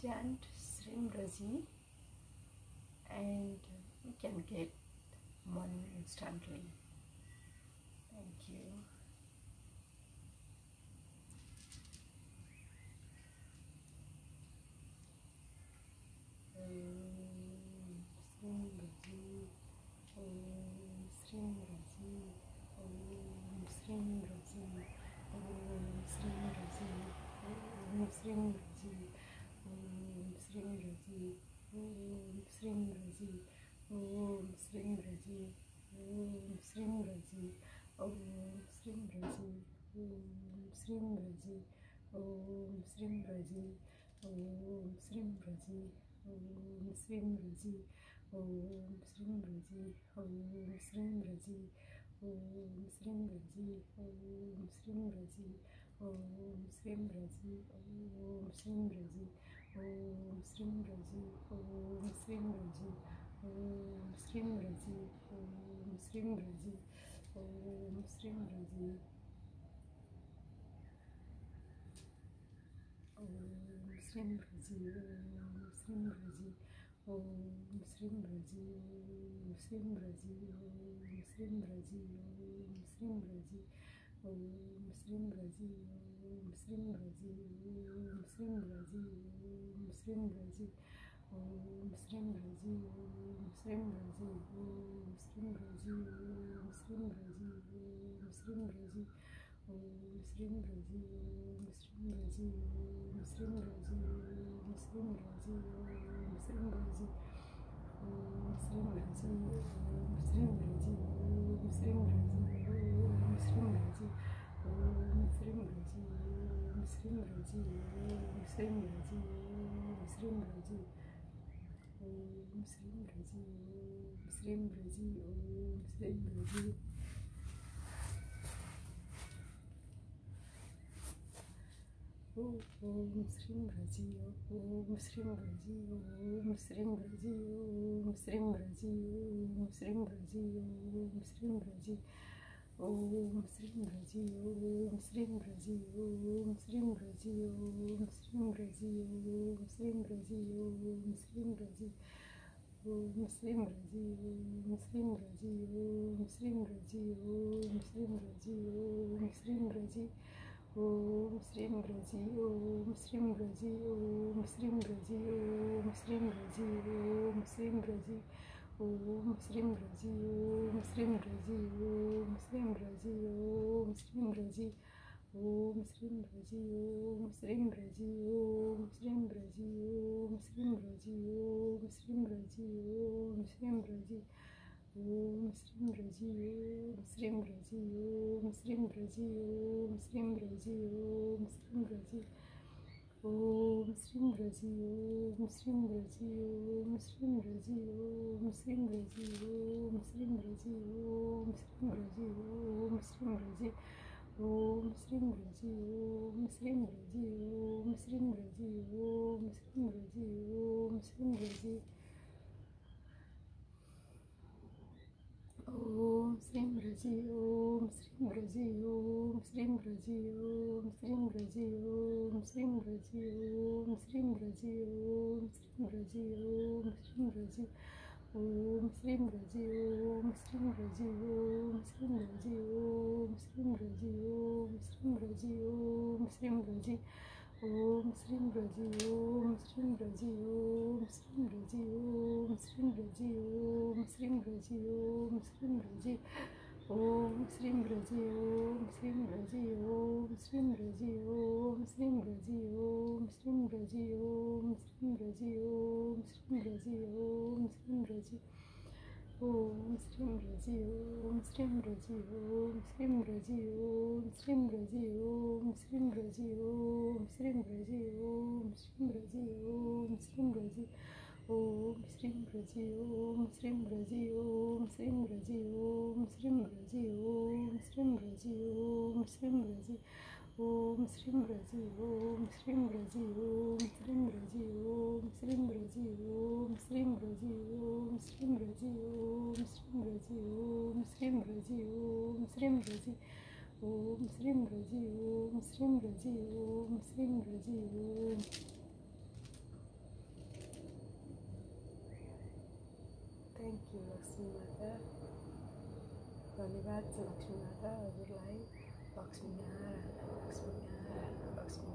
chant Shreem Breeze and you can get money instantly. Thank you. Om Shreem Breeze, Om Shreem Breeze, Om Shreem Breeze, श्रृंगजी Om श्रृंगजी Om श्रृंगजी Om श्रृंगजी Om श्रृंगजी Om श्रृंगजी Om श्रृंगजी Om श्रृंगजी Om श्रृंगजी Om श्रृंगजी Om श्रृंगजी Om श्रृंगजी Om श्रृंगजी Om श्रृंगजी Om Shreem Breeze, Om Shreem Breeze, Om Shreem Breeze, Om Shreem Breeze, Om Shreem Breeze, Om Shreem Breeze, Om Shreem Breeze, Om Shreem Breeze, Om Shreem Breeze, Om Shreem Breeze. Om Shreem Breeze, Om Shreem Breeze, Om Shreem Breeze, Om Shreem Breeze, Om Shreem Breeze, Om Shreem Breeze, Om Shreem Breeze, Om Shreem Breeze, Om Shreem Breeze, Om Shreem Breeze, Om Shreem Breeze, Om Shreem Breeze, Om Shreem Breeze, Om Shreem Breeze, Om Shreem Breeze, Om Shreem Breeze, Om Shreem Breeze, Om Shreem Breeze. Om Shreem Breeze, Om Shreem Breeze, Om Shreem Breeze, Om Srim Razi, Om Srim Razi, Om Srim Razi, Om Srim Razi, Om Srim Razi, Om Srim Razi, Om Srim Razi, Om Srim Razi, Om Srim Razi. Om Srim Razi, Om Srim Razi, Om Srim Razi, Om Srim Razi, Om Srim Razi. Om Srim Razi, Om Srim Razi, Muslim ग्रजी O Muslim ग्रजी O Muslim ग्रजी O Muslim ग्रजी O Muslim ग्रजी O Muslim ग्रजी O Muslim ग्रजी O Muslim ग्रजी O Muslim ग्रजी O Muslim ग्रजी O Muslim ग्रजी O Muslim ग्रजी O Muslim ग्रजी O Muslim ग्रजी O Muslim ग्रजी O Muslim ग्रजी O مسلم грозил, Муслим грозил, Муслим грозил, Муслим грозил, Муслим грозил, Муслим грозил, Муслим грозил, Муслим грозил, Муслим грозил, Муслим грозил, Муслим грозил. О, Муслим грозил, Муслим грозил, Гурджием, Срим Гурджием, Срим Гурджием, Срим Гурджием, Срим Гурджием, Срим Гурджием, Срим Гурджием. Om Srim Raji Om Srim Raji Om Srim Raji Om Srim Raji Om Srim Raji Om Srim Raji Om Srim Raji Om Srim Raji Om Srim Raji Om Srim Raji Om Srim Raji Om Srim Raji Om Shreem Breeze, Om Shreem Breeze. Om Shreem Breeze, Om Shreem Breeze, Om Shreem Breeze, Om Shreem Breeze, Om Shreem Breeze, Om Shreem Breeze, Om Shreem Breeze, Om Shreem Breeze, Om Shreem Breeze, Om Shreem Breeze, Om Shreem Breeze, Om Shreem Breeze, Om Shreem Breeze, Om Shreem Breeze. Om Shreem Breeze, Om Shreem Breeze, Om Srim Sri Mrazi, Om Shreem Breeze, Om Shreem Breeze, Om Shreem Breeze, Om Shreem Breeze, Om Shreem Breeze, Om Shreem Breeze, Om Shreem Breeze, Om Shreem Breeze, Om Shreem Breeze, Om Shreem Breeze, Om Shreem Breeze, Om Shreem Breeze, Om Shreem Breeze, Om Shreem Breeze, Om Thank you, Lakshmi Mata. धन्यवाद छ लक्ष्मी माता हजुरलाई लक्ष्मी नारायण लक्ष्मी लक्ष्मी